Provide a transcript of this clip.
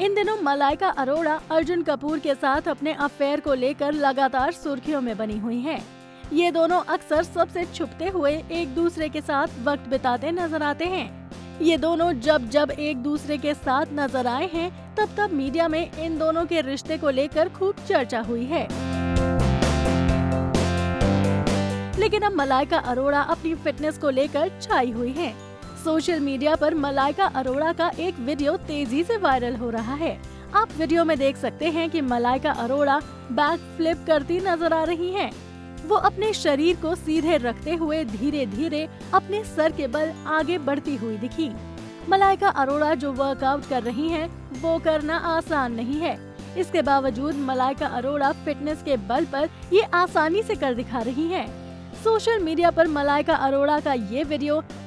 इन दिनों मलाइका अरोड़ा अर्जुन कपूर के साथ अपने अफेयर को लेकर लगातार सुर्खियों में बनी हुई हैं। ये दोनों अक्सर सबसे छुपते हुए एक दूसरे के साथ वक्त बिताते नज़र आते हैं ये दोनों जब जब एक दूसरे के साथ नज़र आए हैं, तब तब मीडिया में इन दोनों के रिश्ते को लेकर खूब चर्चा हुई है लेकिन अब मलाइका अरोड़ा अपनी फिटनेस को लेकर छाई हुई हैं। सोशल मीडिया पर मलाइका अरोड़ा का एक वीडियो तेज़ी से वायरल हो रहा है आप वीडियो में देख सकते हैं कि मलाइका अरोड़ा बैक फ्लिप करती नज़र आ रही हैं। वो अपने शरीर को सीधे रखते हुए धीरे धीरे अपने सर के बल आगे बढ़ती हुई दिखी मलाइका अरोड़ा जो वर्कआउट कर रही हैं, वो करना आसान नहीं है इसके बावजूद मलाइका अरोड़ा फिटनेस के बल पर ये आसानी से कर दिखा रही हैं। सोशल मीडिया पर मलाइका अरोड़ा का ये वीडियो